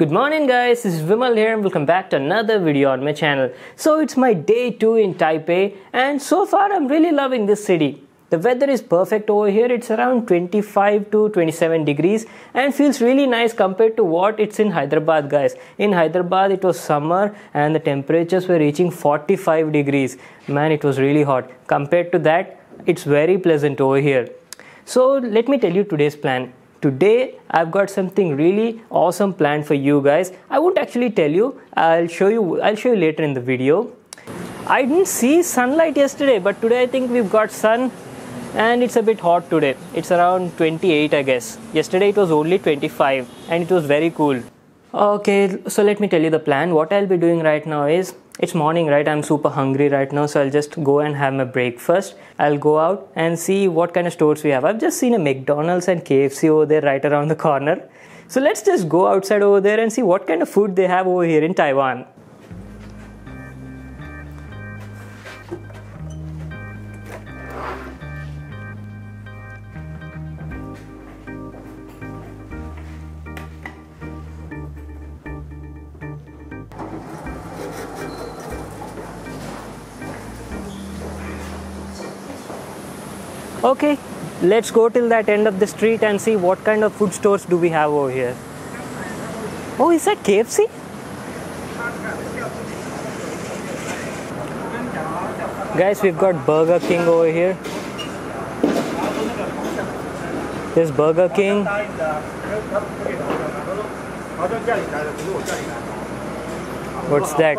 Good morning guys, this is Vimal here and welcome back to another video on my channel. So it's my day 2 in Taipei and so far I'm really loving this city. The weather is perfect over here, it's around 25 to 27 degrees and feels really nice compared to what it's in Hyderabad guys. In Hyderabad it was summer and the temperatures were reaching 45 degrees. Man it was really hot. Compared to that, it's very pleasant over here. So let me tell you today's plan today i've got something really awesome planned for you guys. I won't actually tell you. I'll show you i'll show you later in the video. I didn't see sunlight yesterday but today i think we've got sun and it's a bit hot today. It's around 28 i guess. Yesterday it was only 25 and it was very cool. Okay so let me tell you the plan. What i'll be doing right now is it's morning right? I'm super hungry right now so i'll just go and have my breakfast. I'll go out and see what kind of stores we have. I've just seen a mcdonald's and kfc over there right around the corner. So let's just go outside over there and see what kind of food they have over here in taiwan Okay, let's go till that end of the street and see what kind of food stores do we have over here. Oh, is that KFC? Guys, we've got Burger King over here. Burger King. What's that?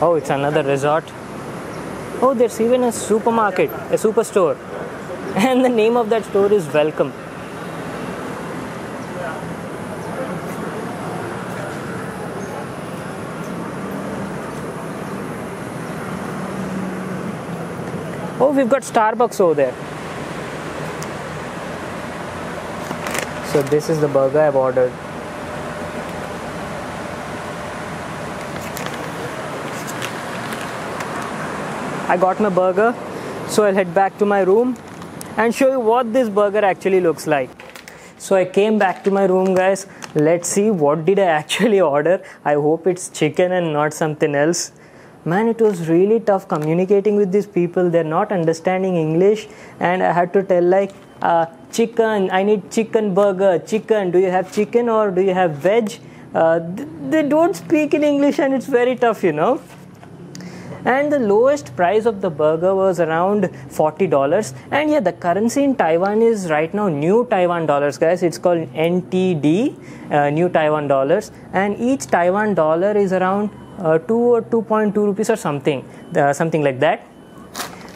Oh, it's another resort. Oh, there's even a supermarket, a superstore. And the name of that store is Wellcome. Oh, we've got Starbucks over there. So, this is the burger I've ordered. I got my burger, so I'll head back to my room and show you what this burger actually looks like. So I came back to my room guys. Let's see what did I actually order. I hope it's chicken and not something else. Man, it was really tough communicating with these people. They're not understanding English and I had to tell like uh, chicken, I need chicken burger, chicken, do you have chicken or do you have veg? Uh, they don't speak in English and it's very tough, you know and the lowest price of the burger was around $40 and yeah the currency in taiwan is right now new taiwan dollars guys it's called ntd uh, new taiwan dollars and each taiwan dollar is around uh, 2 or 2.2 rupees or something uh, something like that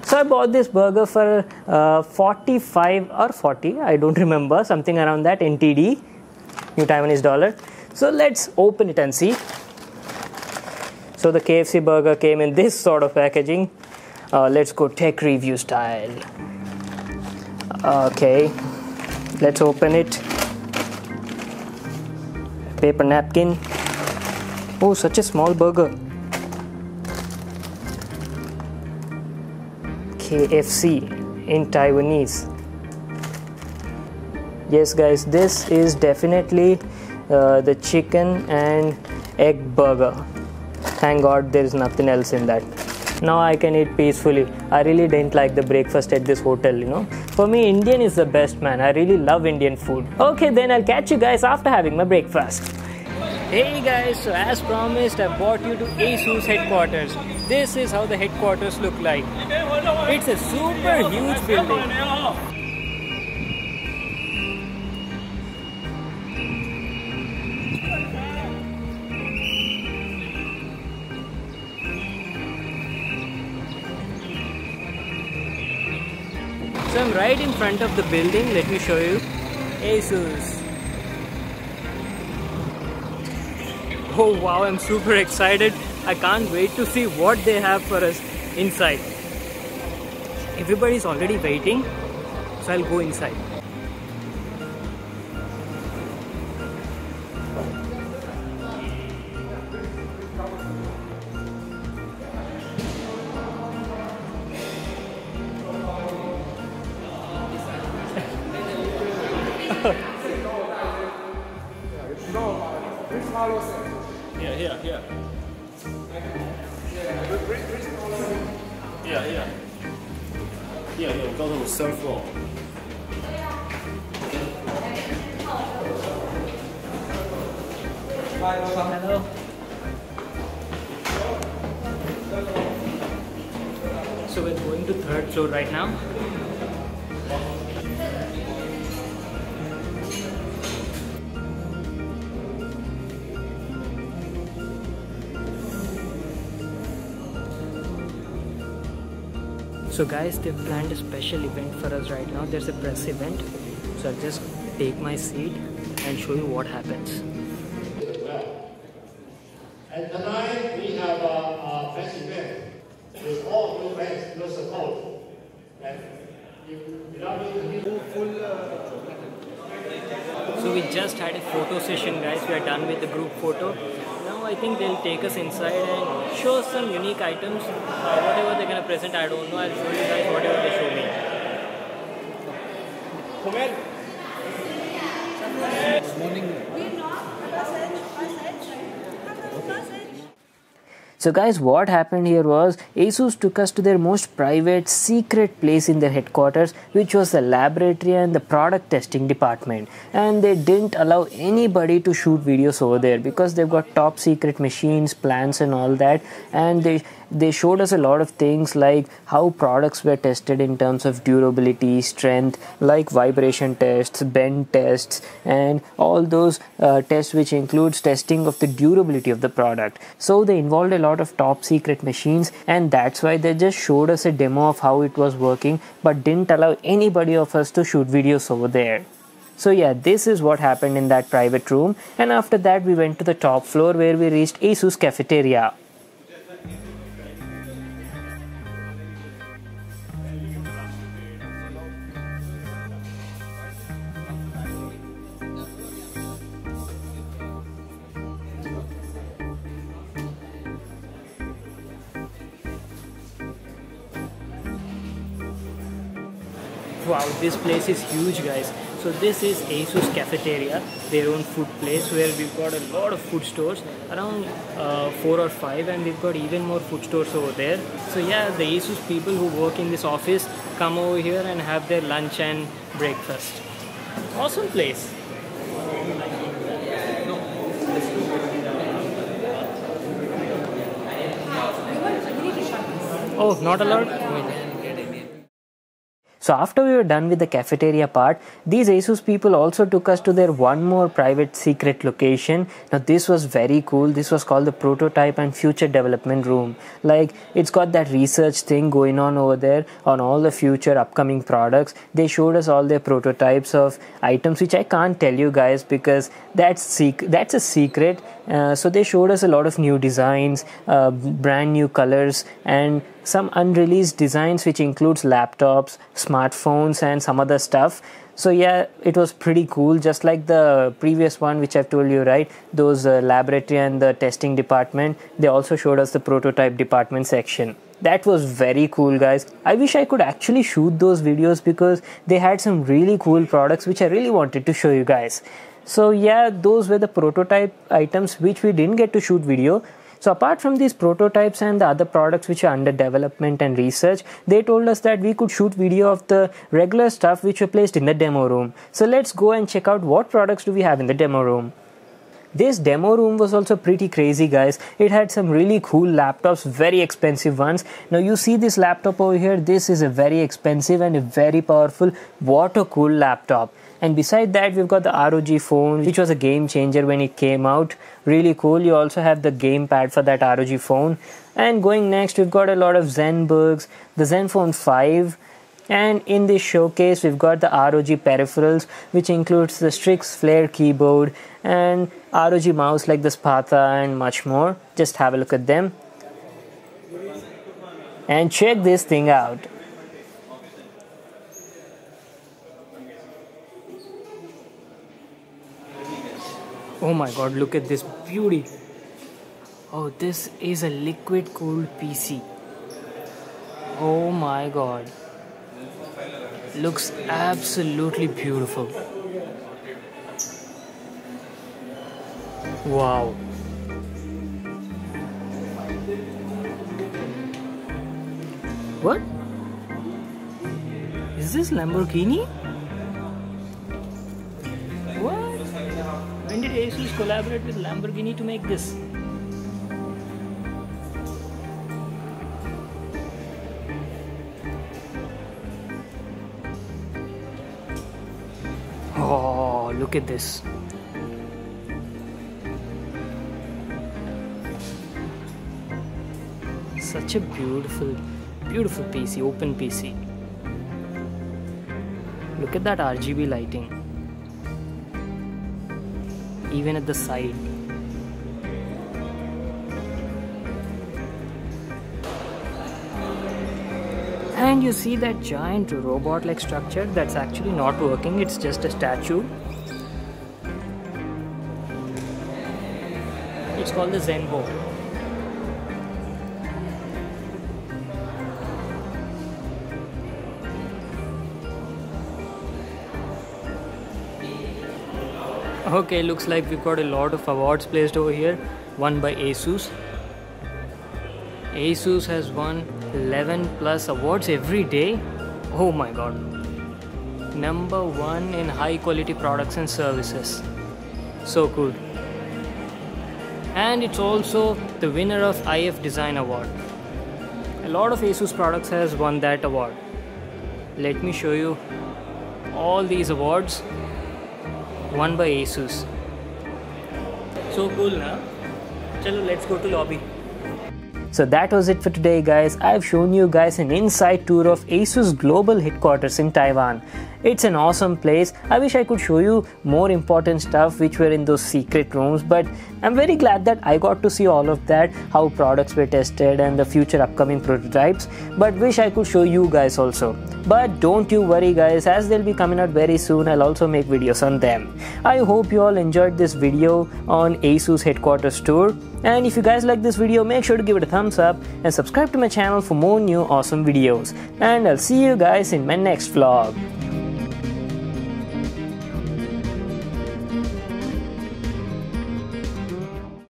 so I bought this burger for uh, 45 or 40, I don't remember, something around that NTD, New Taiwanese dollar. So let's open it and see. So the KFC burger came in this sort of packaging. Uh, let's go tech review style. Okay, let's open it. Paper napkin. Oh, such a small burger. KFC in Taiwanese. Yes, guys, this is definitely uh, the chicken and egg burger thank god there is nothing else in that. Now i can eat peacefully. I really didn't like the breakfast at this hotel you know. For me indian is the best man. I really love indian food. Okay then i'll catch you guys after having my breakfast. Hey guys. So as promised i brought you to asus headquarters. This is how the headquarters look like. It's a super huge building So I'm right in front of the building. Let me show you. Asus. Oh wow, I'm super excited. I can't wait to see what they have for us inside. Everybody's already waiting, so I'll go inside. Here, here. Here, here, 我告诉我 third floor. Hello. So we're going to third floor right now. So guys, they've planned a special event for us right now. There's a press event. So I'll just take my seat and show you what happens. And tonight we have a, a press event with all your friends, your support. And you, uh, So we just had a photo session guys, we are done with the group photo. Now I think they'll take us inside and show us some unique items. Uh, whatever they're gonna present, I don't know. I'll show you guys whatever they show me. So guys, what happened here was Asus took us to their most private, secret place in their headquarters, which was the laboratory and the product testing department. And they didn't allow anybody to shoot videos over there because they've got top secret machines, plans and all that. And they they showed us a lot of things like how products were tested in terms of durability, strength, like vibration tests, bend tests, and all those uh, tests which includes testing of the durability of the product. So they involved a lot of top secret machines, and that's why they just showed us a demo of how it was working, but didn't allow anybody of us to shoot videos over there. So yeah, this is what happened in that private room, and after that we went to the top floor where we reached Asus cafeteria. This place is huge, guys. So this is Asus Cafeteria, their own food place where we've got a lot of food stores, around uh, four or five, and we've got even more food stores over there. So yeah, the Asus people who work in this office come over here and have their lunch and breakfast. Awesome place. Oh, not allowed? So after we were done with the cafeteria part, these ASUS people also took us to their one more private secret location. Now this was very cool. This was called the prototype and future development room. Like it's got that research thing going on over there on all the future upcoming products. They showed us all their prototypes of items which I can't tell you guys because that's sec- that's a secret. Uh, so they showed us a lot of new designs, uh, brand new colors and some unreleased designs which includes laptops smartphones and some other stuff. So yeah it was pretty cool. Just like the previous one which i've told you right? Those uh, laboratory and the testing department they also showed us the prototype department section. That was very cool guys. I wish i could actually shoot those videos because they had some really cool products which i really wanted to show you guys. So yeah those were the prototype items which we didn't get to shoot video so apart from these prototypes and the other products which are under development and research, they told us that we could shoot video of the regular stuff which were placed in the demo room. So let's go and check out what products do we have in the demo room. This demo room was also pretty crazy guys. It had some really cool laptops, very expensive ones. Now you see this laptop over here, this is a very expensive and a very powerful water cooled laptop. And beside that, we've got the ROG phone, which was a game changer when it came out. Really cool. You also have the gamepad for that ROG phone. And going next, we've got a lot of ZenBooks, the ZenFone 5. And in this showcase, we've got the ROG peripherals, which includes the Strix Flare keyboard and ROG mouse like the Spatha and much more. Just have a look at them. And check this thing out. Oh my god, look at this beauty. Oh, this is a liquid cooled PC. Oh my god. Looks absolutely beautiful. Wow. What? Is this Lamborghini? Did collaborate with Lamborghini to make this? Oh, look at this. Such a beautiful, beautiful PC, open PC. Look at that RGB lighting. Even at the side. And you see that giant robot like structure that's actually not working, it's just a statue. It's called the Zenbo. Okay, looks like we've got a lot of awards placed over here. One by Asus. Asus has won 11 plus awards every day. Oh my god. Number one in high quality products and services. So cool. And it's also the winner of IF Design Award. A lot of Asus products has won that award. Let me show you all these awards won by Asus. So cool, na? Chalo, let's go to lobby. So that was it for today guys. I've shown you guys an inside tour of ASUS global headquarters in Taiwan. It's an awesome place. I wish I could show you more important stuff which were in those secret rooms but I'm very glad that I got to see all of that, how products were tested and the future upcoming prototypes but wish I could show you guys also. But don't you worry guys as they'll be coming out very soon I'll also make videos on them. I hope you all enjoyed this video on ASUS headquarters tour and if you guys like this video make sure to give it a thumbs up and subscribe to my channel for more new awesome videos and I'll see you guys in my next vlog.